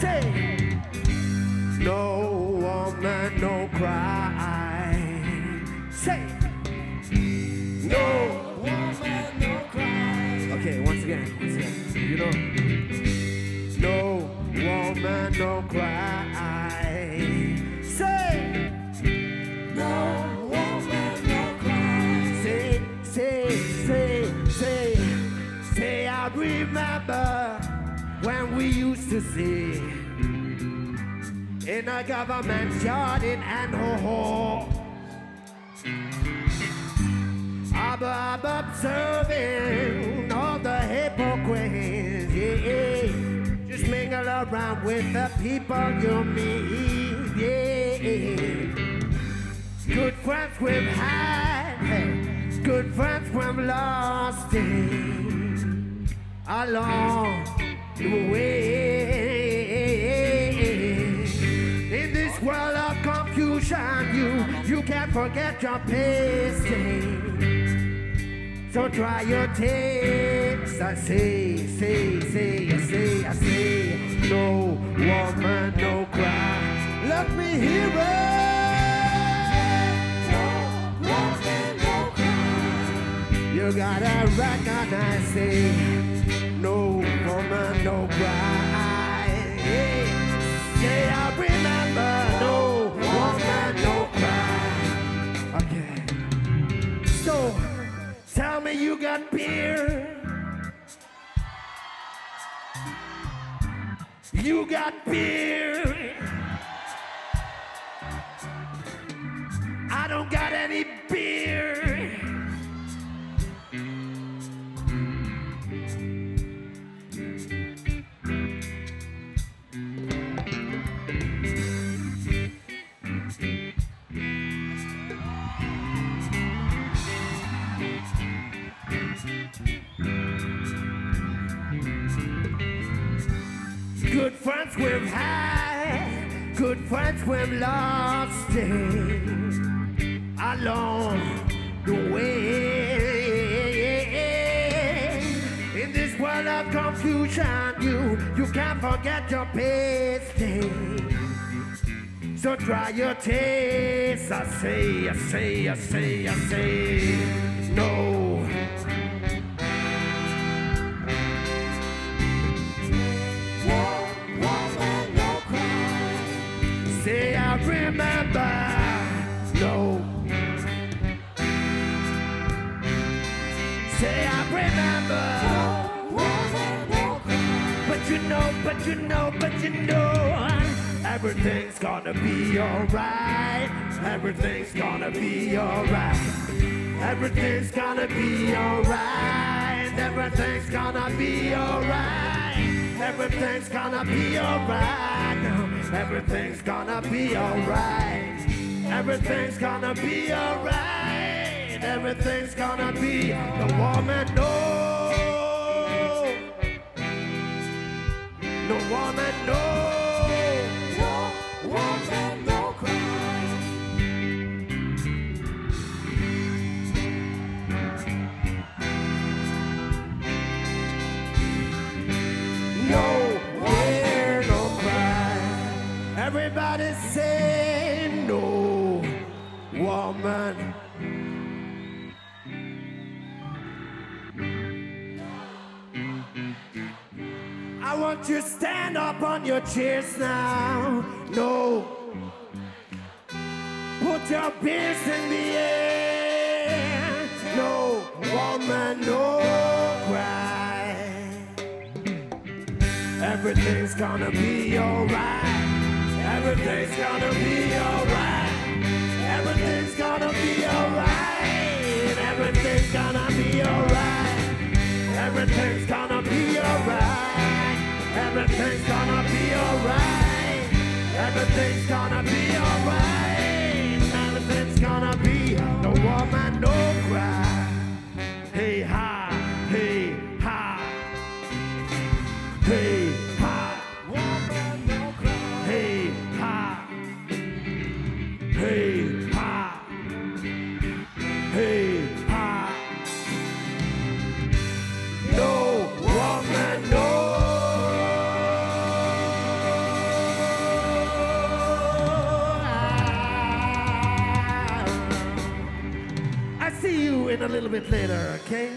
Stay. No woman, no cry. Say. No woman, no cry. Okay, once again, once again. You know. No woman, no cry. Say. No woman, no cry. Say, say, say, say, say. I remember when we used to sing in a government yard in Anhoho. I'm, I'm observing all the hypocrites, yeah. Just mingle around with the people you meet, yeah. Good friends we've had, good friends we've lost along the way. In this world of confusion, you you can't forget your past. So try your takes. I say, say, say, I say, I say, no woman, no cry. Let me hear it. You gotta recognize it. No tell me you got beer. You got beer. I don't got any beer. Good friends we've had, good friends we've lost it along the way. In this world of confusion, you you can't forget your past. So try your taste. I say, I say, I say, I say, no. But you know, but you know, but you know. Everything's gonna be alright. Everything's gonna be alright. Everything's gonna be alright. Everything's gonna be alright. Everything's gonna be alright. Everything's gonna be alright. Everything's gonna be alright. Everything's gonna be the woman no. No woman no. No woman no. Everybody say no, woman. Want you stand up on your chairs now. No. Put your beers in the air. No woman, no cry. Everything's gonna be alright. Everything's gonna be alright. Everything's gonna be alright. Everything's gonna be in a little bit later, okay?